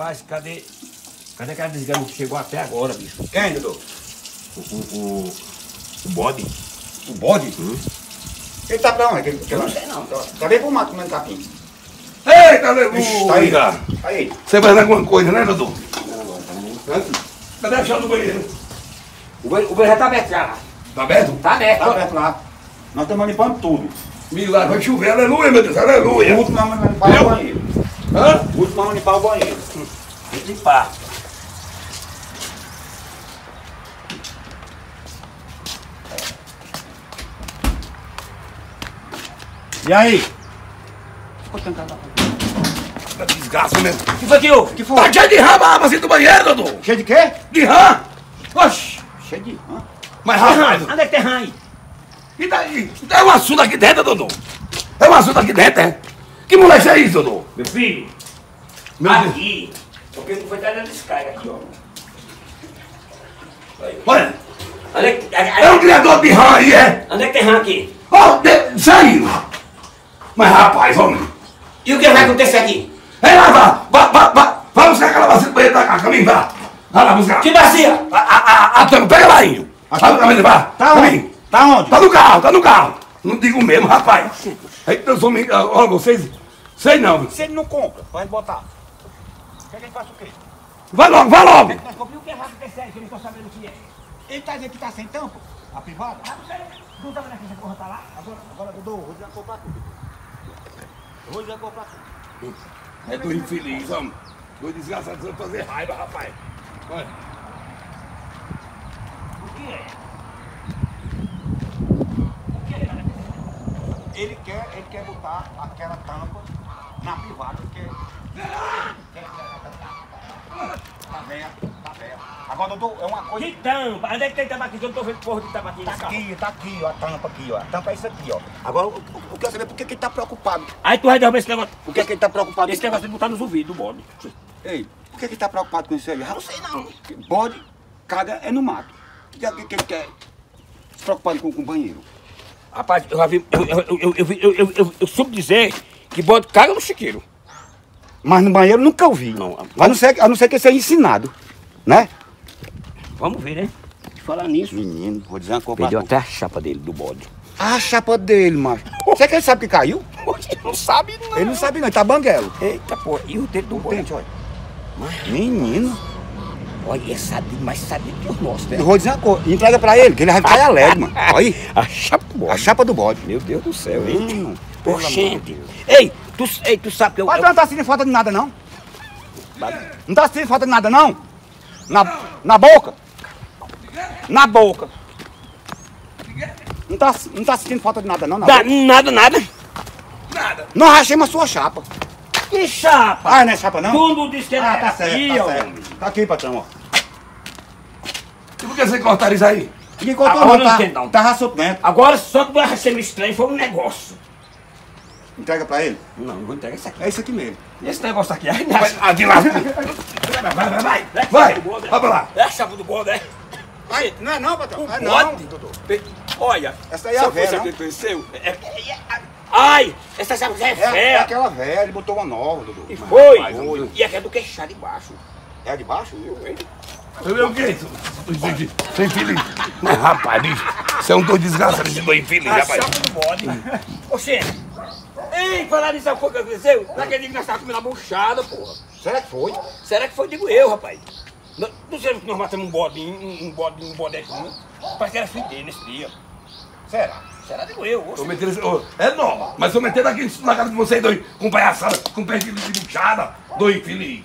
Rapaz, cadê. Cadê aquela desgrama que chegou até agora, bicho? Quem, doutor? O, o, o, o bode. O bode? Ele tá pra onde? Ele, Eu não sei não. Tá bem pro mato comendo capim. Eita, aleluia! Ixi, tá aí. Aí. Você vai dar alguma coisa, né, Dudu? Cadê a chave do banheiro? O banheiro o banheiro já tá aberto já lá. Tá aberto? Tá aberto. Tá perto lá. Nós estamos limpando tudo. Milagre, vai chover, aleluia, meu Deus, O aleluia. último vamos limpar Eu? o banheiro. Hã? O último vamos limpar o banheiro. Que limpar. E aí? Tá desgraça mesmo. O que foi que houve? que foi? Tá cheio de rã, a assim do banheiro, Dudu. Cheio de quê? De rã. Oxi. Cheio de... Hã? Mas rapaz, Onde é que tem rã aí? e daí? É um assunto aqui dentro, Dudu. É um assunto aqui dentro, é? Que moleque é isso, Dudu? Meu filho, Meu Deus. aqui. Porque não foi dar na descarga aqui, ó. Olha, Onde é que, é um criador de rã aí, é? onde é que tem rã aqui? Ó, de- saiu. Mas rapaz, homem. E o que vai acontecer aqui? Ei, lá, vá, vá, vá, vá. Vai buscar aquela bacia do banheiro da cá, caminho, vá. Vai lá buscar. Que bacia? A, a, a, a pega lá, no caminho, vá. Tá onde? Tá onde? Tá no carro, tá no carro. Não digo mesmo, rapaz. Aí transforma em. Ó, vocês. Sei não. Se ele não compra, vai botar. Quer que ele faça o quê? Vai logo, vai logo. Mas o que acontecer aí que eu não tô sabendo o que é? Ele tá dizendo que tá sem tampa? A privada? Ah, não sei. Não tá vendo que essa porra tá lá? Agora, agora, Dudu, vou já comprar tudo. Eu Vou já comprar tudo. É do infeliz, homem. Do desgraçado vão fazer raiva, rapaz. Olha. O que é? Ele quer, ele quer botar aquela tampa na privada, porque. Tá velha, Tá velha. Agora, Dudu, é uma coisa. Que tampa? Onde é que tem tabaquinho? Eu não tô vendo porra de tabaquinho. Tá aqui, tá aqui, ó, a tampa aqui, ó. A tampa é isso aqui, ó. Agora, eu, eu quero saber é por que, que ele tá preocupado. Aí tu vai derrubar esse negócio. Por que, que ele tá preocupado? Esse negócio de botar nos ouvidos bode. Ei, por que, que ele tá preocupado com isso aí? Eu não sei não. Bode, caga é no mato. O que, é que, que ele quer? Se preocupar com o banheiro. Rapaz, eu já vi. Eu, eu, eu, eu, eu, eu, eu, eu soube dizer que bode caga no chiqueiro. Mas no banheiro nunca ouvi. Não. A não ser, a não ser que ele seja ensinado, né? Vamos ver, né? Falar nisso. Menino, vou dizer uma coisa Perdeu até a chapa dele, do bode. A chapa dele, macho. Será que ele sabe que caiu? Ele não sabe, não. Ele não sabe não, ele tá banguelo. Eita, porra. E o dedo do bode? Olha. Menino, Olha, é sabido, mais sabido que os nossos, né? eu vou dizer uma coisa. Entrega pra ele, que ele vai ficar alegre, mano. Olha aí, A chapa do bode. a chapa do bode. Meu Deus do céu, hein? Oxente. Ei, tu, ei, tu sabe que eu... Patrão, não tá sentindo falta de nada, não? Não tá sentindo falta de nada, não? Na, na boca? Na boca. Não tá, não tá sentindo falta de nada, não? Na boca? nada, nada. Nada. Nós rachemos a sua chapa. Que chapa? Ah, não é chapa, não? Tu não disse que Ah, era tá certo, aqui, tá ó. certo. Tá aqui, patrão, ó. E por que você cortaram isso aí? Ninguém cortou, Agora não, não tá, não. tá raçoto dentro. Agora só que vai ser estranho foi um negócio. Entrega pra ele. Não, não vou entregar isso aqui. É isso aqui mesmo. Esse negócio aqui, aí Vai, ah, de lá. Vai, vai, vai, vai. Vai, vai pra lá. É a chapa do bode, é? Ai, não é não, patrão. O é não, Dudu. Olha, Essa aí é a eu véia, aquele conheceu, é, é, é, Ai, essa já é É, é fera. aquela velha, ele botou uma nova, Dudu. E foi. Rapaz, eu- E aqui é do queixado embaixo. É a de baixo? Você vê o que é isso? Sem. Mas, rapaz, bicho, você é um doido desgraçado, esse doido infeliz, A rapaz. chapa do bode. Oxê. Ei, falar nisso, o que aconteceu? Naquele dia que nós estávamos comendo a buchada, porra. Será que foi? Será que foi? Digo eu, rapaz. Não, não sei que nós matamos um bodinho, um, um bodinho, um bodequinho. Parece que era filho dele nesse dia. Será? Será? Digo eu. Tô Oxe. metendo esse- ô, É nova, mas tô metendo aqui na cara de vocês dois, com palhaçada, com pé de de buchada, doido infeliz.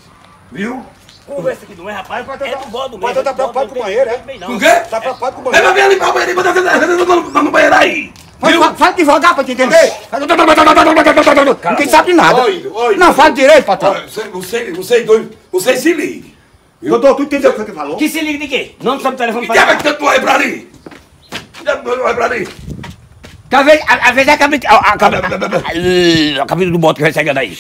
Viu? Conversa aqui não é, rapaz. É do bode O mesmo. tá é do bode, preocupado com o banheiro, é? Com o quê? Tá preocupado com o É pra banheiro? vir limpar o banheiro e botar no, no banheiro aí. Fala, devagar pra te entender. Ninguém sabe nada. Não, fala direito, patrão. Olha, Você, você, vocês dois, vocês se liguem. Doutor, tu entendeu o que ele falou? Que se liga de quê? Não sabe o telefone Que é que tanto vai pra ali? Que diabo vai pra ali? Às vezes, às vezes é a cabeça... A, a, cabeça- a cabeça do bote que vai sair daí.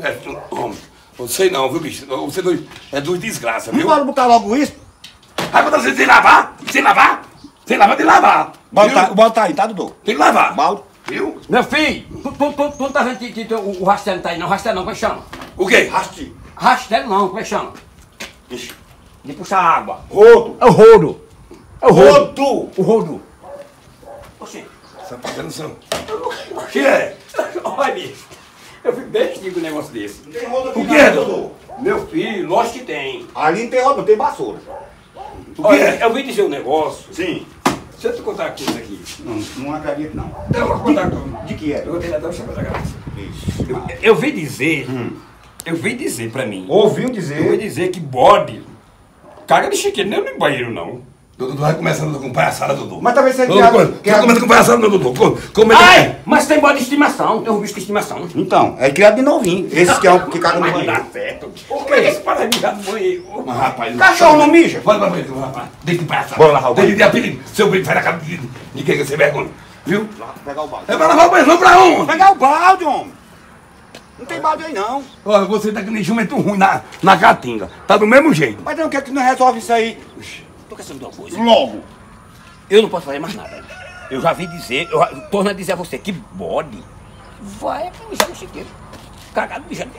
É, homem, você não, viu, bicho? Você dois, é dois desgraça, Não viu? pode botar logo isso? Vai botar você sem lavar? Sem lavar? Sem lavar, tem que lavar. Viu? tá- o balde tá aí, tá, Dudu? Tem que lavar. O balde. Viu? Meu filho, tu, tu, tu, tu não tá vendo que, que tu- o, o rastelo tá aí não? O rastelo não, como é que chama? O quê? Rasti. Rastelo não, como é que chama? Ixi, De puxar água. Rodo. É o rodo. É o rodo. Rodo. O rodo. Oxê. Você tá fazendo som. O que é? Olha, bicho. Eu fico bestido com um negócio desse. Não tem rodo aqui O que Dodô? Meu filho, lógico que tem. Ali não tem rodo, não tem vassoura. O Olha, eu vim dizer um negócio. Sim. Deixa eu te contar aqui isso aqui. Não, não acredito não. Eu vou contar tudo. De que é? Eu vou ter até o chapéu da graça. Eu, eu vi dizer, eu vi dizer pra mim, Ouviu eu vi dizer. dizer que bode caga de chiqueiro, não é no banheiro não. Dudu, vai começando com palhaçada, Dudu. Mas talvez você Você quer- começa com palhaçada, Dudu. Co- Como é que Ai, mas tem bode de estimação, tem um bicho de estimação. Então, é criado de novinho. Esses que, é o que cagam no Mas não dá banheiro. certo. Por que esse para mijar no banheiro? Mas, rapaz... Cachorro não mija? Vai pra frente, rapaz. Deixa de palhaçada. Bora lavar o Deixa de apelido. Seu brinco vai na cara de, de quem que você vergonha. Viu? Pegar o balde. É pra lavar o banheiro, não pra onde? Pegar o balde, homem. Não tem balde aí não. Olha, você tá que nem jumento ruim na, na caatinga. Tá do mesmo jeito. Mas não quer que não resolve isso aí. Tô querendo de uma coisa. Logo. Eu não posso fazer mais nada. Eu já vi dizer, eu torno a dizer a você que bode vai mijar no chiqueiro. Cagado mijando.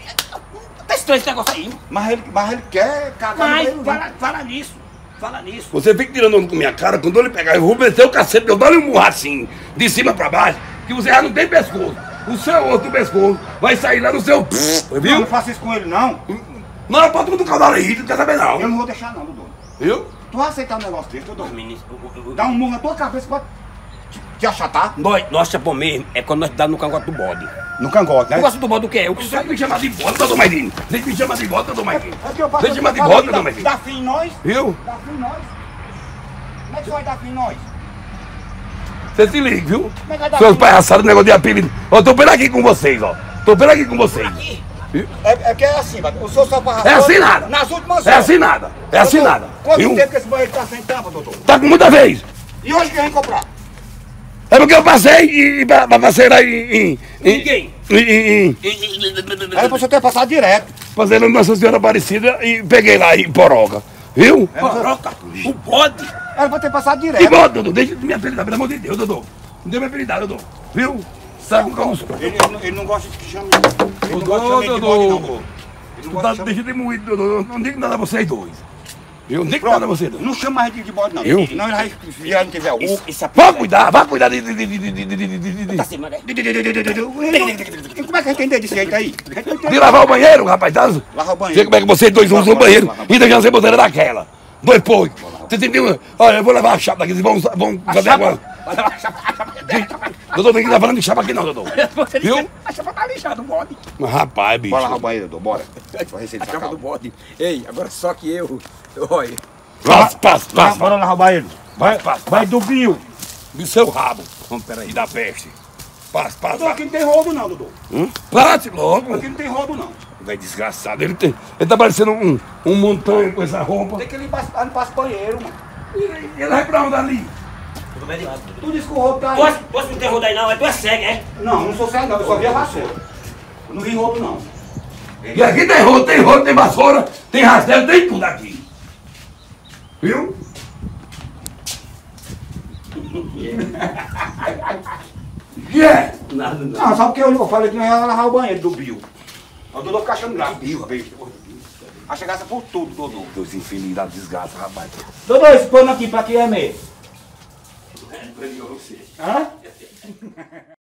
Tá estranho esse negócio aí. Mas ele, mas ele quer cagar Mas no banheiro. fala, fala nisso. Fala nisso. Você fica tirando onda com minha cara, quando eu lhe pegar, eu vou meter o cacete, eu dou-lhe um murro assim, de cima pra baixo, que você já não tem pescoço. O seu outro pescoço vai sair lá no seu. Não, Viu? não faça isso com ele não. Não, eu boto do caudal aí, não quer saber Eu não. não vou deixar não, Dudu. Viu? Tu vai aceitar um negócio desse, Dudu? Os meninos, o- o- o- Dá um murro na tua cabeça pra te, te achatar. Nós, nós chapão mesmo é quando nós damos no cangote do bode. No cangote, Tu gosta do bode do quê? Eu que Você me chama de bota, doutor Maidinho. Você me chama de bota, doutor Maidinho. É que eu Você chama de eu bota, dá, doutor Maidinho. dá fim em nós? Viu? Dá fim em nós? Como é que você vai dar fim em nós? Você se liga, viu? É que Seus palhaçados, negócio de apelido. Ó, tô pelo aqui com vocês, ó. Tô pelo aqui com vocês. Viu? É, é que é assim, o senhor só faz É assim nada. Nas últimas É horas. assim nada. É assim Doutor, nada. Quanto Viu? tempo que esse banheiro tá sem tampa, doutor? Tá com muita vez. E hoje quem vem comprar? É porque eu passei e, e passear aí em. em, Ninguém. em, em, em Era pra você ter passado direto. fazendo Nossa Senhora Aparecida e peguei lá em Poroca. Viu? Coroca, o bode. Era pra ter passado direto. bota, Dudu, deixa de me apelidar, pelo amor de Deus, Dudu. Não deu me apelidar, Dudu. Viu? Sabe como... Ele, ele não gosta de que chame... Ele Dodô, não gosta de Dodô. Tu tá de deixando de moído, Eu não digo nada a vocês dois. Eu não digo nada a vocês dois. Não chama mais de bode, não. Eu? Não, ele já não tiver o... Vá cuidar, vá cuidar de... Como é que a gente entende desse jeito aí? De lavar o banheiro, rapaz. Lavar o banheiro. Vê como é que vocês dois usam o banheiro. E deixando sem bandeira daquela. Dois porcos. Você entendeu? Olha, eu vou levar a chapa daqui. Vão... Vão... A chapa? Vai levar a chapa. A chapa. Doutor, que estar falando de chapa aqui não, doutor. Viu? A chapa tá lixada, o bode. Mas, rapaz, bicho. Bora o banheiro, doutor. Bora. Vai receber A chapa do bode. Ei, agora só que eu. Olha. Passa, passa, passa. Bora lavar o banheiro. Vai, passa, Vai do Bio. Do seu rabo. Vamos, peraí, da peste. Passa, passa, Doutor, aqui não tem rodo, não, doutor. Hum? Passe logo. Aqui não tem rodo, não. Vai desgraçado. Ele, tem, ele tá parecendo um, um montanha com essa roupa. Tem que limpar, limpar esse banheiro, mano. Ele ele vai pra onde ali? Tu disse que o rodo tá aí. acha que não tem rodo aí não? É tu é cego, é? Não, não sou cego, não. Eu só vi a vassoura. Eu não vi rodo, não. E aqui tem rodo, tem rodo, tem vassoura, tem rastelo, tem tudo aqui. Viu? que é? Nada, não. Não, só porque eu, eu falei que não ia lavar o banheiro do Bio. O Dodô fica achando graça. Bio, Bio. Acha graça por tudo, Dodô. Deus infeliz da desgraça, rapaz. Dodô, esse pano aqui pra que é mesmo? é a você. Hã?